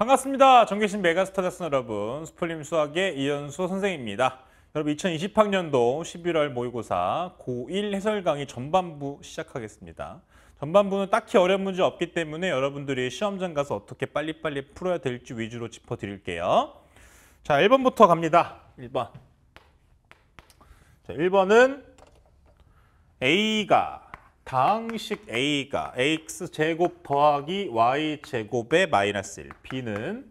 반갑습니다. 정계신 메가스터 레슨 여러분, 스플림 수학의 이현수 선생입니다. 여러분 2020학년도 11월 모의고사 고1 해설 강의 전반부 시작하겠습니다. 전반부는 딱히 어려운 문제 없기 때문에 여러분들이 시험장 가서 어떻게 빨리빨리 풀어야 될지 위주로 짚어드릴게요. 자, 1번부터 갑니다. 1번. 자, 1번은 A가 다항식 A가 X제곱 더하기 Y제곱의 마이너스 1 B는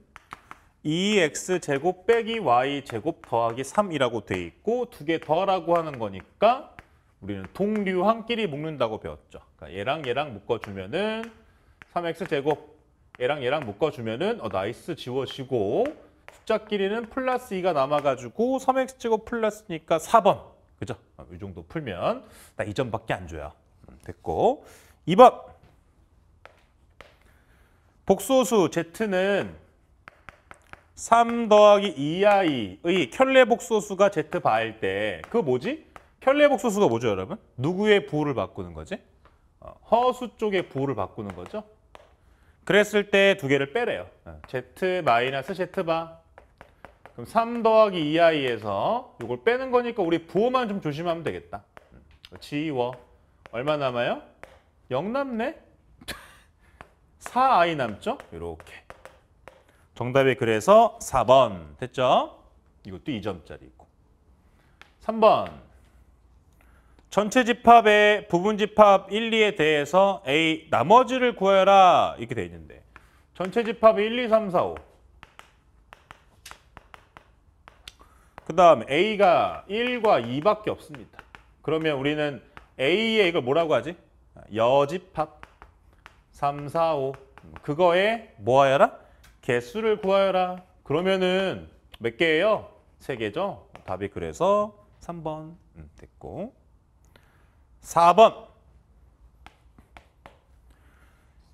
2X제곱 빼기 Y제곱 더하기 3이라고 돼 있고 두 개 더하라고 하는 거니까 우리는 동류항끼리 묶는다고 배웠죠. 그러니까 얘랑 얘랑 묶어주면은 3X제곱 얘랑 얘랑 묶어주면은 어, nice 지워지고 숫자끼리는 플러스 2가 남아가지고 3X제곱 플러스니까 4번 그죠? 어, 이 정도 풀면 나 2점밖에 안 줘요. 됐고 2번 복소수 Z는 3 더하기 2i의 켤레 복소수가 Z 바일 때 그거 뭐지? 켤레 복소수가 뭐죠 여러분? 누구의 부호를 바꾸는 거지? 어, 허수 쪽의 부호를 바꾸는 거죠. 그랬을 때 두 개를 빼래요. 어, Z 마이너스 Z바 그럼 3 더하기 2i에서 이걸 빼는 거니까 우리 부호만 좀 조심하면 되겠다. 음, 지워. 얼마 남아요? 0 남네? 4i 남죠? 이렇게. 정답이 그래서 4번. 됐죠? 이것도 2점짜리고. 3번. 전체 집합의 부분 집합 1, 2에 대해서 A 나머지를 구해라 이렇게 돼 있는데 전체 집합이 1, 2, 3, 4, 5. 그 다음 A가 1과 2밖에 없습니다. 그러면 우리는 A에 이걸 뭐라고 하지? 여집합 3, 4, 5 그거에 뭐 하여라? 개수를 구하여라. 그러면은 몇 개예요? 세 개죠? 답이 그래서 3번 음, 됐고 4번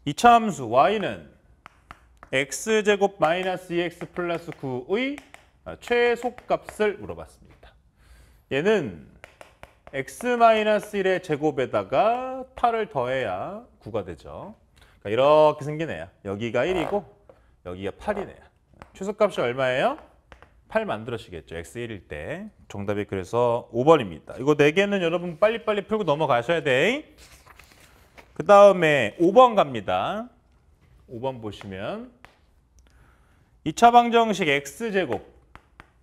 이차함수 y는 x제곱 마이너스 2x 플러스 9의 최소값을 물어봤습니다. 얘는 x-1의 제곱에다가 8을 더해야 9가 되죠. 그러니까 이렇게 애야. 여기가 1이고 여기가 8이네요. 최소값이 얼마예요? 8 만들어지겠죠. x 1일 때. 정답이 그래서 5번입니다. 이거 4개는 여러분 빨리빨리 풀고 넘어가셔야 돼. 그 다음에 5번 갑니다. 5번 보시면 2차 방정식 x제곱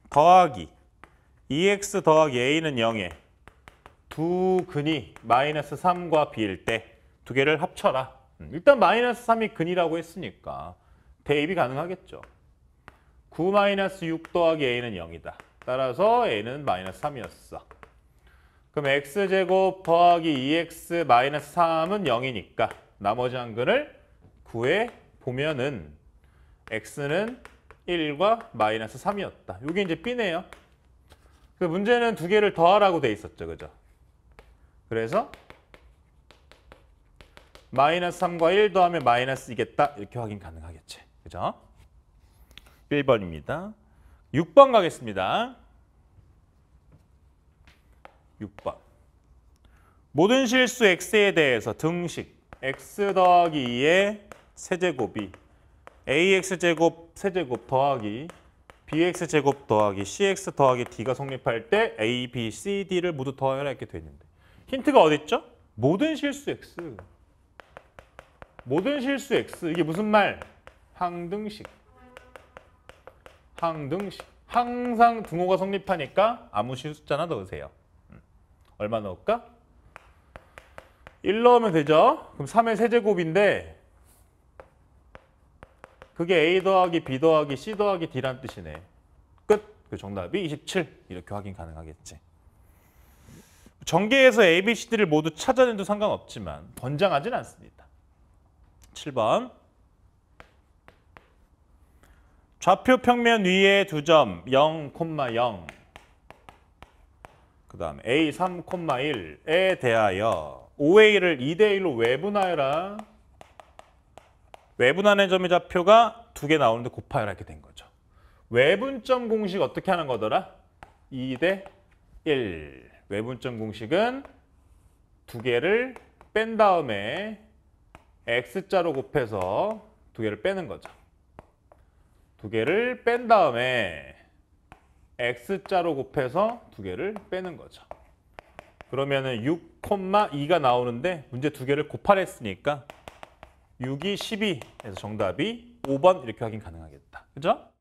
더하기 2x 더하기 a는 0에 두 근이 마이너스 3과 b일 때 두 개를 합쳐라. 음, 일단 마이너스 3이 근이라고 했으니까 대입이 가능하겠죠. 9-6 더하기 a는 0이다. 따라서 a는 마이너스 3이었어. 그럼 x제곱 더하기 2x 마이너스 3은 0이니까 나머지 한 근을 구해 보면은 x는 1과 마이너스 3이었다. 이게 이제 b네요. 그 문제는 두 개를 더하라고 돼 있었죠. 그죠? 그래서 마이너스 3과 1 더하면 마이너스이겠다. 이렇게 확인 가능하겠지. 그죠? 1번입니다. 6번 가겠습니다. 6번. 모든 실수 x에 대해서 등식 x 더하기 2의 세제곱이 ax제곱 세제곱 더하기 bx제곱 더하기 cx 더하기 d가 성립할 때 a, b, c, d를 모두 더하라 이렇게 돼 있는데 힌트가 어디 있죠? 모든 실수 x. 모든 실수 x. 이게 무슨 말? 항등식. 항등식. 항상 등호가 성립하니까 아무 실 숫자나 넣으세요. 음. 얼마 넣을까? 1 넣으면 되죠? 그럼 3의 세제곱인데 그게 a 더하기 b 더하기 c 더하기 d란 뜻이네. 끝. 그 정답이 27. 이렇게 확인 가능하겠지. 전개에서 a, b, c, d를 모두 찾아내도 상관없지만 권장하진 않습니다. 7번. 좌표 평면 위에 두 점 0, 0. 그 다음 a 3, 1에 대하여 OA를 2대 1로 외분하여라. 외분하는 점의 좌표가 두 개 나오는데 곱하여라 이렇게 된 거죠. 외분점 공식 어떻게 하는 거더라? 2대 1. 외분점 공식은 두 개를 뺀 다음에 x자로 곱해서 두 개를 빼는 거죠. 두 개를 뺀 다음에 x자로 곱해서 두 개를 빼는 거죠. 그러면은 6,2가 나오는데 문제 두 개를 곱하라 했으니까 6이 12에서 정답이 5번 이렇게 확인 가능하겠다. 그죠?